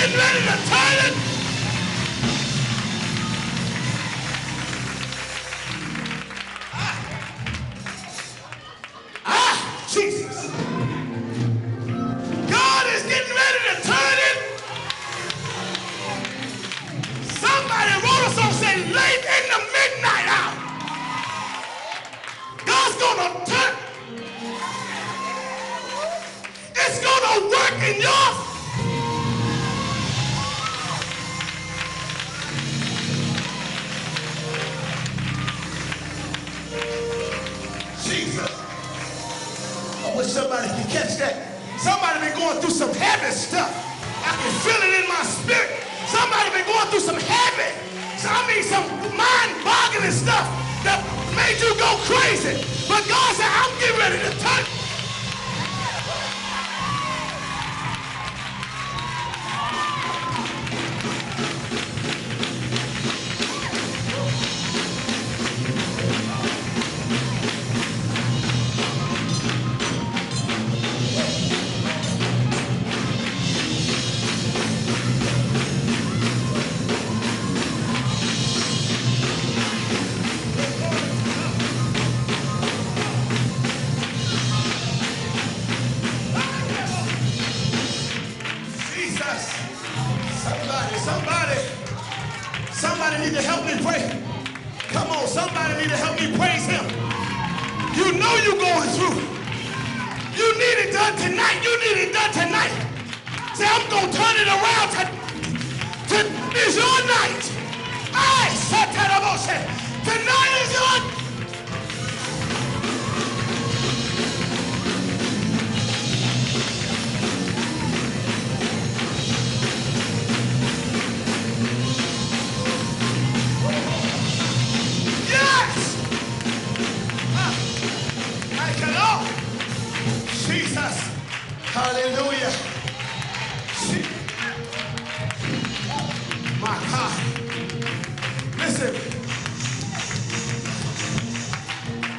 getting ready to it. Ah, ah Jesus. God is getting ready to turn it. Somebody wrote late in the midnight hour. God's gonna turn. It's gonna work in your somebody could catch that. Somebody been going through some heavy stuff. I can feel it in my spirit. Somebody been going through some heavy, I mean some mind-boggling stuff that made you go crazy. Somebody, somebody, somebody need to help me pray. Come on, somebody need to help me praise him. You know you're going through. You need it done tonight. You need it done tonight. Say, I'm going to turn it around. To, to, is your night. Jesus. Hallelujah. My God. Listen.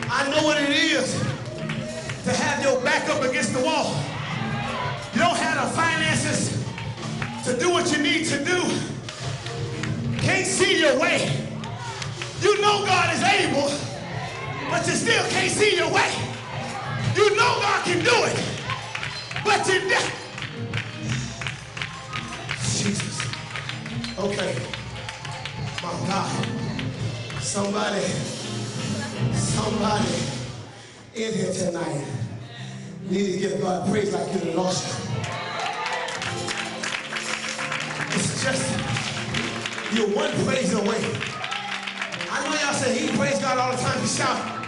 I know what it is to have your back up against the wall. You don't have the finances to do what you need to do. Can't see your way. You know God is able, but you still can't see your way. You know God can do it, but you Jesus. Okay. My God. Somebody, somebody in here tonight need to give God praise like you lost it. It's just, you're one praise away. I know y'all say he praise God all the time. he shout.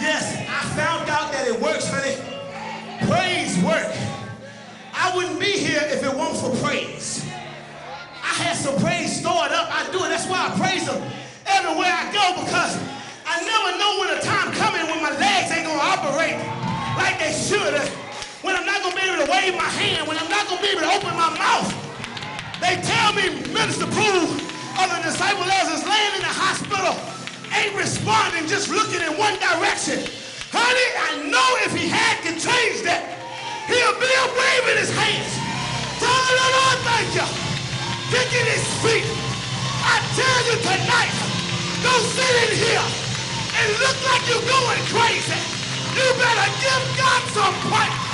Yes, I found out that it works, honey. Praise work. I wouldn't be here if it weren't for praise. I had some praise stored up. I do it. That's why I praise him everywhere I go because I never know when a time coming when my legs ain't gonna operate like they should. When I'm not gonna be able to wave my hand. When I'm not gonna be able to open my mouth. They tell me Minister Prue of the disciple as is laying in the hospital ain't responding, just looking in one direction. Honey, I know if he had to change that, he'll be up waving his hands. Tell the Lord thank you. Kicking his feet. I tell you tonight, don't sit in here and look like you're going crazy. You better give God some praise.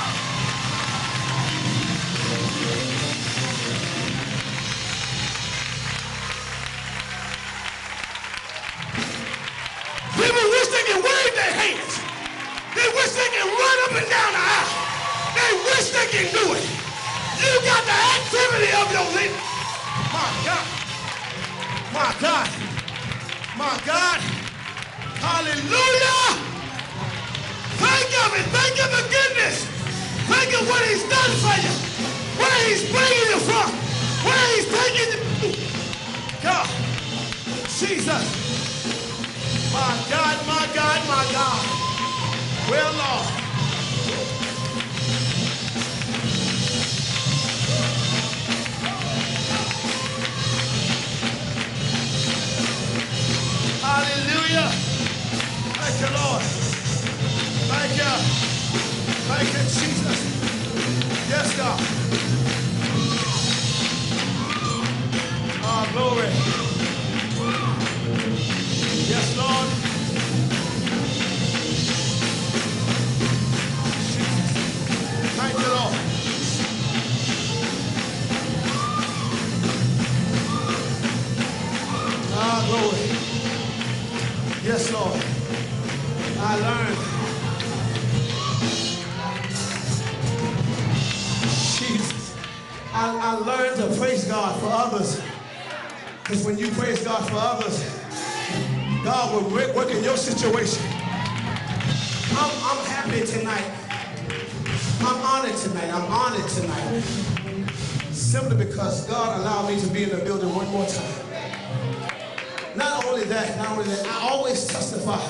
They wish they can run up and down the aisle. They wish they can do it. You got the activity of your lips. My God. My God. My God. Hallelujah. Thank of it. Think of the goodness. Think of what he's done for you. Where he's bringing you from. Where he's taking you. God. Jesus. My God, my God, my God. Well, Yes, Lord. I learned. Jesus. I, I learned to praise God for others. Because when you praise God for others, God will work in your situation. I'm, I'm happy tonight. I'm honored tonight. I'm honored tonight. Simply because God allowed me to be in the building one more time. Not only that, not only that, I always testify.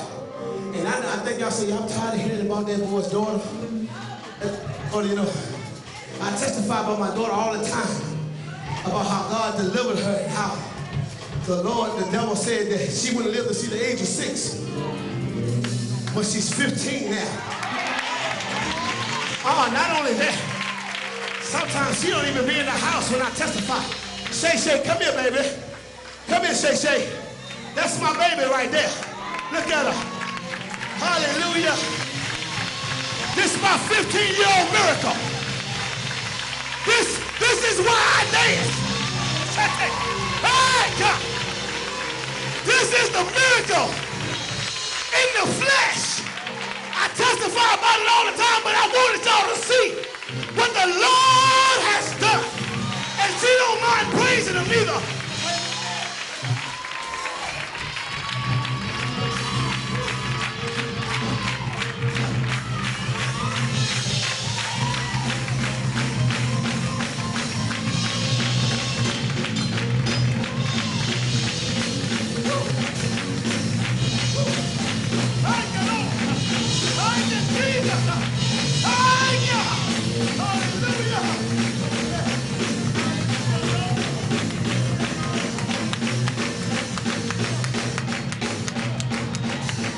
And I, I think y'all say, I'm tired of hearing about that boy's daughter. Or, oh, you know, I testify about my daughter all the time about how God delivered her and how the Lord, the devil said that she wouldn't live to see the age of six. But she's 15 now. Oh, not only that, sometimes she don't even be in the house when I testify. Shay Shay, come here, baby. Come here, Shay Shay. That's my baby right there. Look at her. Hallelujah. This is my 15-year-old miracle. This, this is why I dance. Hey, God. This is the miracle in the flesh. I testify about it all the time, but I wanted y'all to see what the Lord has done. And she don't mind praising him either.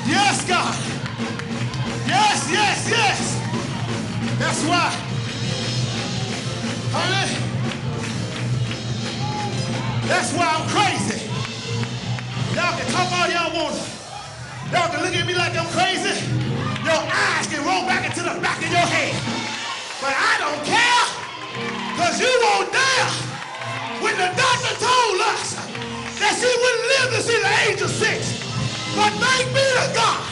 Yes, God. Yes, yes, yes. That's why. Honey, that's why I'm crazy. Y'all can talk all y'all want. Y'all can look at me like I'm crazy your eyes can roll back into the back of your head. But I don't care, because you won't die. When the doctor told us that she wouldn't live to see the age of six, but thank be to God,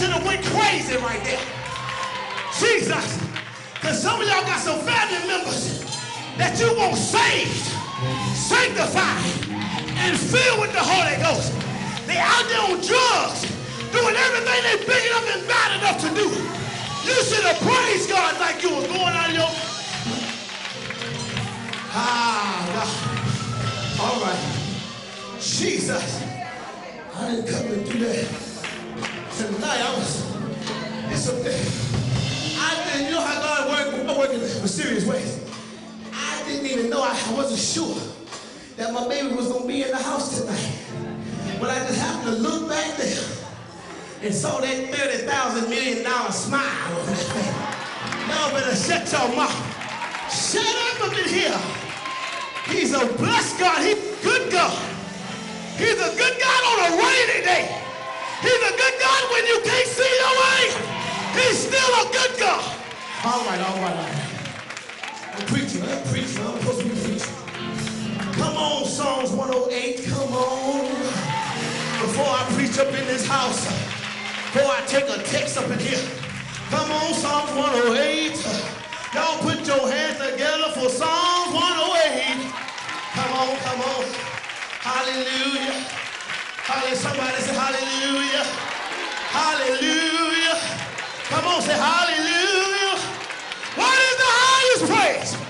should have went crazy right there. Jesus. Because some of y'all got some family members that you want saved, sanctified, and filled with the Holy Ghost. They out there on drugs, doing everything they big enough and bad enough to do. You should have praised God like you was going out of your... Ah, God. All right. Jesus. I didn't come to do that tonight, I was, it's a, I didn't, you know how God works, I work in mysterious ways. I didn't even know, I, I wasn't sure that my baby was going to be in the house tonight. But I just happened to look back there and saw that $30,000 million smile. Y'all better shut your mouth. Shut up up in here. He's a blessed God. He's a good God. He's a good God on a rainy day. He's a good God when you can't see your way. He's still a good God. All right, all right, all right. I'm preaching, I'm preaching, I'm supposed to be preaching. Come on, Psalms 108, come on. Before I preach up in this house, before I take a text up in here, come on, Psalms 108. Y'all put your hands together for Psalms 108. Come on, come on. Hallelujah. Hallelujah. Somebody say hallelujah. Hallelujah. Come on, say hallelujah. What is the highest praise?